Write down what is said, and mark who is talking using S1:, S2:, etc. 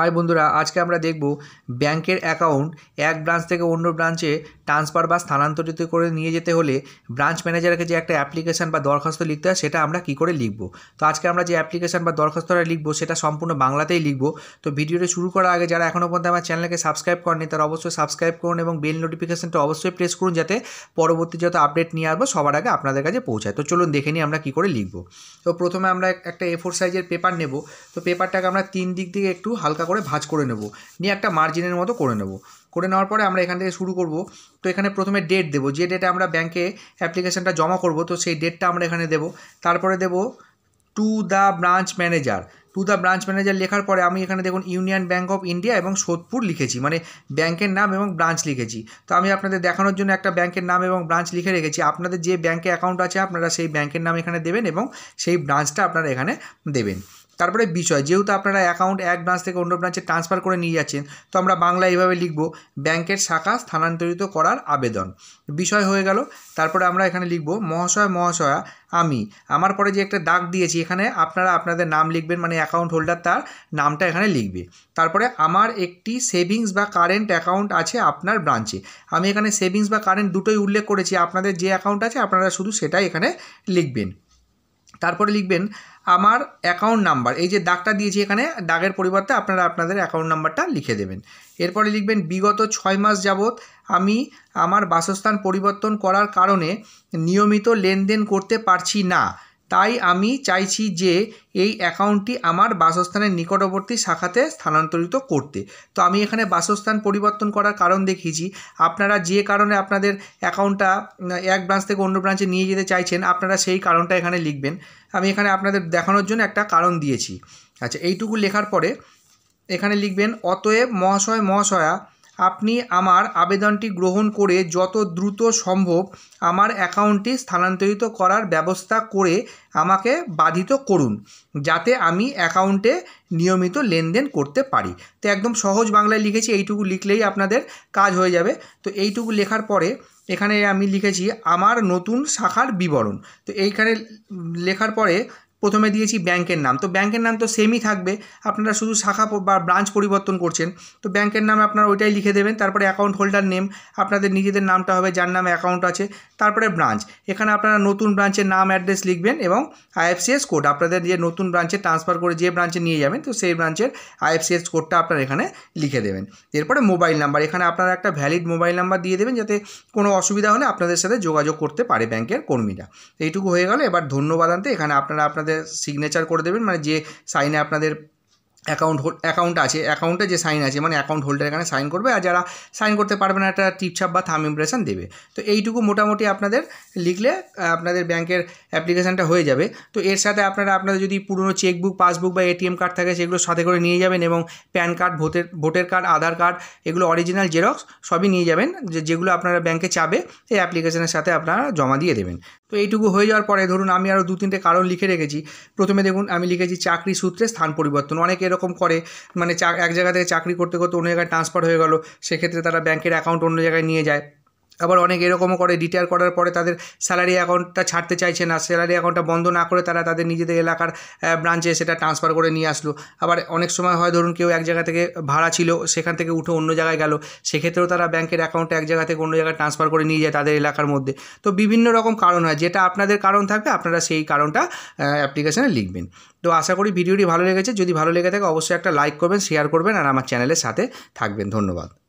S1: High বন্ধুরা, আজকে আমরা দেখব ব্যাংকের অ্যাকাউন্ট এক ব্রাঞ্চ থেকে অন্য ব্রাঞ্চে ট্রান্সফার বা স্থানান্তরিত করে নিয়ে যেতে হলে ব্রাঞ্চ ম্যানেজারকে যে একটা অ্যাপ্লিকেশন বা দরখাস্ত লিখতে হয় সেটা আমরা কী করে লিখব? তো আজকে আমরা যে অ্যাপ্লিকেশন বা দরখাস্তটা লিখব সেটা সম্পূর্ণ বাংলাতেই লিখব। তো ভিডিওটা শুরু করার আগে যারা এখনও পর্যন্ত আমার চ্যানেলকে সাবস্ক্রাইব করেনি তারা অবশ্যই সাবস্ক্রাইব করুন এবং বেল নোটিফিকেশনটা অবশ্যই প্রেস করুন যাতে পরবর্তী যত আপডেট নিয়ে আসব সবার আগে আপনাদের কাছে পৌঁছায়। তো চলুন দেখে নিই আমরা কী করে লিখব। তো প্রথমে আমরা একটা এ সাইজের পেপার নেব। তো পেপারটাকে আমরা তিন দিক থেকে একটু হালকা করে ভাঁজ করে নেব। নিয়ে একটা মার্জিনের মতো করে নেব। করে নেওয়ার পরে আমরা এখান থেকে শুরু করব। তো এখানে প্রথমে ডেট দেবো। যে ডেটে আমরা ব্যাংকে অ্যাপ্লিকেশনটা জমা করব, তো সেই ডেটটা আমরা এখানে দেবো। তারপরে দেব to the branch manager to the branch manager লেখার পরে আমি এখানে দেখুন ইউনিয়ন ব্যাঙ্ক অফ ইন্ডিয়া এবং সোদপুর লিখেছি। মানে ব্যাংকের নাম এবং ব্রাঞ্চ লিখেছি। তো আমি আপনাদের দেখানোর জন্য একটা ব্যাংকের নাম এবং ব্রাঞ্চ লিখে রেখেছি। আপনাদের যে ব্যাংকে অ্যাকাউন্ট আছে, আপনারা সেই ব্যাংকের নাম এখানে দেবেন এবং সেই ব্রাঞ্চটা আপনারা এখানে দেবেন। তারপরে বিষয়, যেহেতু আপনারা অ্যাকাউন্ট এক ব্রাঞ্চ থেকে অন্য ব্রাঞ্চে ট্রান্সফার করে নিয়ে যাচ্ছেন, তো আমরা বাংলা এইভাবে লিখব, ব্যাংকের শাখা স্থানান্তরিত করার আবেদন। বিষয় হয়ে গেল, তারপরে আমরা এখানে লিখব, মহাশয়, মহাশয়া, আমি। আমার পরে যে একটা দাগ দিয়েছি এখানে, আপনারা আপনাদের নাম লিখবেন মানে অ্যাকাউন্ট হোল্ডার তার নামটা এখানে লিখবে। তারপরে আমার একটি সেভিংস বা কারেন্ট অ্যাকাউন্ট আছে আপনার ব্রাঞ্চে আমি এখানে সেভিংস বা কারেন্ট দুটোই উল্লেখ করেছি, আপনাদের যে অ্যাকাউন্ট আছে, আপনারা শুধু সেটাই এখানে লিখবেন। তারপরে লিখবেন আমার অ্যাকাউন্ট নাম্বার এই যে দাগটা দিয়েছি এখানে, দাগের পরিবর্তে আপনারা আপনাদের অ্যাকাউন্ট নাম্বারটা লিখে দেবেন। এরপরে লিখবেন, বিগত ছয় মাস যাবৎ আমি আমার বাসস্থান পরিবর্তন করার কারণে নিয়মিত লেনদেন করতে পারছি না। তাই আমি চাইছি যে এই অ্যাকাউন্টটি আমার বাসস্থানের নিকটবর্তী শাখাতে স্থানান্তরিত করতে। তো আমি এখানে বাসস্থান পরিবর্তন করার কারণ দেখিয়েছি। আপনারা যে কারণে আপনাদের অ্যাকাউন্টটা এক ব্রাঞ্চ থেকে অন্য ব্রাঞ্চে নিয়ে যেতে চাইছেন, আপনারা সেই কারণটা এখানে লিখবেন। আমি এখানে আপনাদের দেখানোর জন্য একটা কারণ দিয়েছি। আচ্ছা এইটুকু লেখার পরে এখানে লিখবেন, অতএব মহাশয়, মহাশয়া আপনি আমার আবেদনটি গ্রহণ করে যত দ্রুত সম্ভব আমার অ্যাকাউন্টটি স্থানান্তরিত করার ব্যবস্থা করে আমাকে বাধিত করুন, যাতে আমি অ্যাকাউন্টে নিয়মিত লেনদেন করতে পারি। তো একদম সহজ বাংলায় লিখেছি, এইটুকু লিখলেই আপনাদের কাজ হয়ে যাবে। তো এইটুকু লেখার পরে এখানে আমি লিখেছি, আমার নতুন শাখার বিবরণ। তো এইখানে লেখার পরে প্রথমে দিয়েছি ব্যাংকের নাম। তো ব্যাংকের নাম তো সেমই থাকবে। আপনারা শুধু শাখা বা ব্রাঞ্চ পরিবর্তন করছেন। তো ব্যাংকের নাম আপনারা ওইটাই লিখে দেবেন। তারপরে অ্যাকাউন্ট হোল্ডার নেম আপনাদের নিজেদের নামটা হবে, যার নামে অ্যাকাউন্ট আছে। তারপরে ব্রাঞ্চ এখানে আপনারা নতুন ব্রাঞ্চের নাম অ্যাড্রেস লিখবেন এবং আইএফসিএস কোড আপনাদের যে নতুন ব্রাঞ্চে ট্রান্সফার করে যে ব্রাঞ্চে নিয়ে যাবেন, তো সেই ব্রাঞ্চের আইএফসিএস কোডটা আপনারা এখানে লিখে দেবেন। এরপরে মোবাইল নাম্বার এখানে আপনারা একটা ভ্যালিড মোবাইল নাম্বার দিয়ে দেবেন, যাতে কোনো অসুবিধা হলে আপনাদের সাথে যোগাযোগ করতে পারে ব্যাংকের কর্মীরা। এইটুকু হয়ে গেল। এবার ধন্যবাদ আনতে এখানে আপনারা আপনাদের সিগনেচার করে দেবেন। মানে যে সাইনে আপনাদের অ্যাকাউন্ট অ্যাকাউন্ট আছে, অ্যাকাউন্টে যে সাইন আছে মানে অ্যাকাউন্ট হোল্ডার এখানে সাইন করবে, আর যারা সাইন করতে পারবে না, একটা টিপছাপ বা থাম ইমপ্রেশন দেবে। তো এইটুকু মোটামুটি আপনাদের লিখলে আপনাদের ব্যাংকের অ্যাপ্লিকেশানটা হয়ে যাবে। তো এর সাথে আপনারা, আপনাদের যদি পুরনো চেকবুক পাসবুক বা এটিএম কার্ড থাকে, সেগুলো সাথে করে নিয়ে যাবেন এবং প্যান কার্ড ভোটের, ভোটার কার্ড আধার কার্ড এগুলো অরিজিনাল জেরক্স সবই নিয়ে যাবেন, যে, যেগুলো আপনারা ব্যাংকে চাবে, এই অ্যাপ্লিকেশনের সাথে আপনারা জমা দিয়ে দেবেন। তো এইটুকু হয়ে যাওয়ার পরে ধরুন, আমি আরও দু তিনটে কারণ লিখে রেখেছি। প্রথমে দেখুন, আমি লিখেছি চাকরি সূত্রে স্থান পরিবর্তন। অনেকে এরকম করে। মানে এক জায়গা থেকে চাকরি করতে করতে অন্য জায়গায় ট্রান্সফার হয়ে গেলো। সেক্ষেত্রে তারা ব্যাংকের অ্যাকাউন্ট অন্য জায়গায় নিয়ে যায়। আবার অনেক এরকমও করে রিটায়ার করার পরে তাদের স্যালারি অ্যাকাউন্টটা ছাড়তে চাইছে না। স্যালারি অ্যাকাউন্টটা বন্ধ না করে তারা তাদের নিজেদের এলাকার ব্রাঞ্চে সেটা ট্রান্সফার করে নিয়ে আসলো। আবার অনেক সময় হয় ধরুন কেউ এক জায়গা থেকে ভাড়া ছিল, সেখান থেকে উঠে অন্য জায়গায় গেল। সেক্ষেত্রেও তারা ব্যাংকের অ্যাকাউন্টে এক জায়গা থেকে অন্য জায়গায় ট্রান্সফার করে নিয়ে যায় তাদের এলাকার মধ্যে। তো বিভিন্ন রকম কারণ হয়। যেটা আপনাদের কারণ থাকবে, আপনারা সেই কারণটা অ্যাপ্লিকেশানে লিখবেন। তো আশা করি ভিডিওটি ভালো লেগেছে। যদি ভালো লেগে থাকে, অবশ্যই একটা লাইক করবেন শেয়ার করবেন, আর আমার চ্যানেলের সাথে থাকবেন। ধন্যবাদ।